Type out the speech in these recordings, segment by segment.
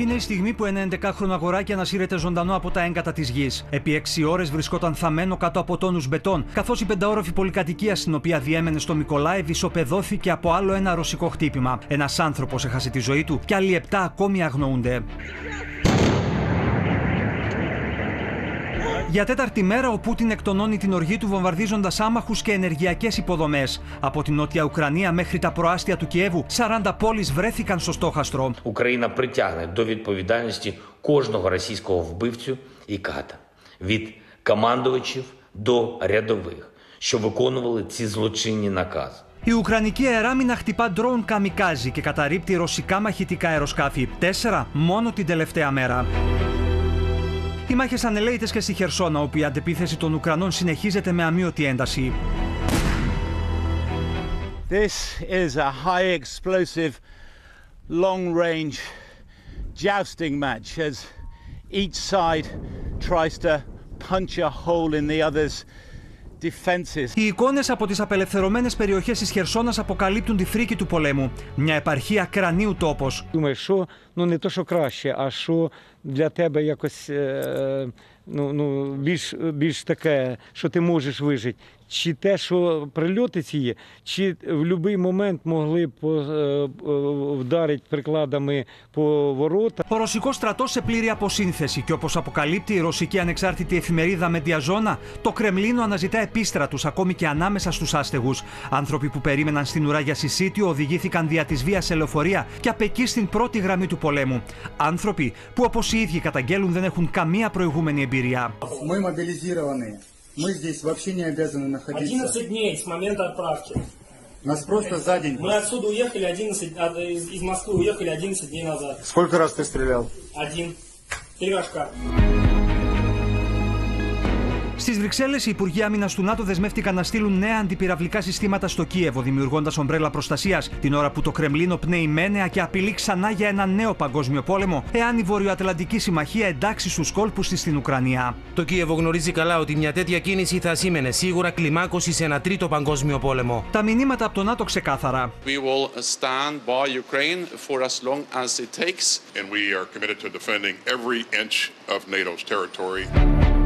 Είναι η στιγμή που ένα 11χρονο αγοράκι ανασύρεται ζωντανό από τα έγκατα της γης. Επί 6 ώρες βρισκόταν θαμένο κάτω από τόνους μπετών, καθώς η πενταόροφη πολυκατοικία στην οποία διέμενε στο Μικολάευ ισοπεδώθηκε από άλλο ένα ρωσικό χτύπημα. Ένας άνθρωπος έχασε τη ζωή του και άλλοι 7 ακόμη αγνοούνται. Για τέταρτη μέρα, ο Πούτιν εκτονώνει την οργή του βομβαρδίζοντα άμαχου και ενεργειακέ υποδομέ. Από την Νότια Ουκρανία μέχρι τα προάστια του Κιέβου, 40 πόλει βρέθηκαν στο στόχαστρο. Україна притягне до відповідальності кожного російського вбивцю і ката від командувачів до рядових, що виконували ці злочинні накази. Η Ουκρανική αεράμινα χτυπά ντρόουν καμικάζι και καταρρύπτει ρωσικά μαχητικά αεροσκάφη. Τέσσερα μόνο την τελευταία μέρα. Οι μάχε ανελαίητε και στη Χερσόνα, όπου η αντεπίθεση των Ουκρανών συνεχίζεται με αμύωτη ένταση. This is a high explosive, long range jousting match as each side tries to punch a hole in the other's defenses. Οι εικόνε από τι απελευθερωμένε περιοχέ τη Χερσόνα αποκαλύπτουν τη φρίκη του πολέμου. Μια επαρχία κρανίου τόπο. Думаєш, що ну не то, що краще, а що для тебе якось е, ну, ну, більш, більш таке, що ти можеш вижити. Чи те, що прильоти ці є, чи в будь-який момент могли по, е, е, вдарити прикладами по воротах. Ο ρωσικό στρατό σε πλήρη αποσύνθεση και όπω αποκαλύπτει η ρωσική ανεξάρτητη εφημερίδα Μεντιαζόνα, το Κρεμλίνο αναζητά επίστρατου ακόμη και ανάμεσα στου άστεγου. Άνθρωποι που περίμεναν στην ουρά για συσίτιο οδηγήθηκαν δια τη βία σε λεωφορεία και απ' εκεί στην πρώτη γραμμή του πολέμου. Άνθρωποι που όπω οι ίδιοι καταγγέλουν δεν έχουν καμία προηγούμενη εμπειρία. Мы мобилизированы. Мы здесь вообще не обязаны находиться. 11 дней с момента отправки. Нас просто за день. Мы отсюда уехали 11, а, из, из Москвы уехали 11 дней назад. Сколько раз ты стрелял? Один. Три рожка. Στις Βρυξέλλες, οι Υπουργοί Άμυνας του ΝΑΤΟ δεσμεύτηκαν να στείλουν νέα αντιπυραυλικά συστήματα στο Κίεβο, δημιουργώντας ομπρέλα προστασίας, την ώρα που το Κρεμλίνο πνέει μένεα και απειλεί ξανά για ένα νέο παγκόσμιο πόλεμο, εάν η Βορειοατλαντική Συμμαχία εντάξει στους κόλπους της στην Ουκρανία. Το Κίεβο γνωρίζει καλά ότι μια τέτοια κίνηση θα σήμαινε σίγουρα κλιμάκωση σε ένα τρίτο παγκόσμιο πόλεμο. Τα μηνύματα από το ΝΑΤΟ ξεκάθαρα. We will stand by Ukraine for as long as it takes. and we are committed to defending every inch of NATO's territory.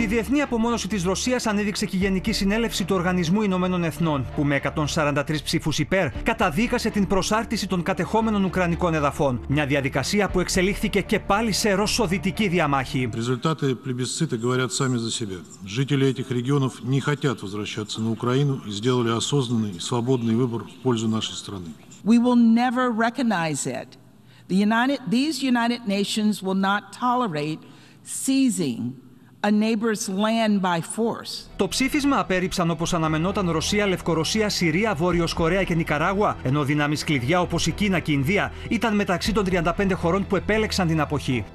Τη διεθνή απομόνωση τη Ρωσία ανέδειξε και η Γενική Συνέλευση του Οργανισμού Ηνωμένων Εθνών, που με 143 ψήφου υπέρ καταδίκασε την προσάρτηση των κατεχόμενων Ουκρανικών εδαφών. Μια διαδικασία που εξελίχθηκε και πάλι σε ρωσοδυτική διαμάχη. Результаты плебисцита говорят сами за себя. Жители этих регионов не хотят возвращаться на Украину и сделали осознанный и свободный выбор в пользу нашей страны. We will never recognize it. The United, these United Nations will not tolerate seizing a neighbor's land by force. Το ψήφισμα απέρριψαν όπως αναμενόταν Ρωσία, Λευκορωσία, Συρία, Βόρειος Κορέα και Νικαράγουα, ενώ δυνάμεις κλειδιά όπως η Κίνα και η Ινδία ήταν μεταξύ των 35 χωρών που επέλεξαν την αποχή.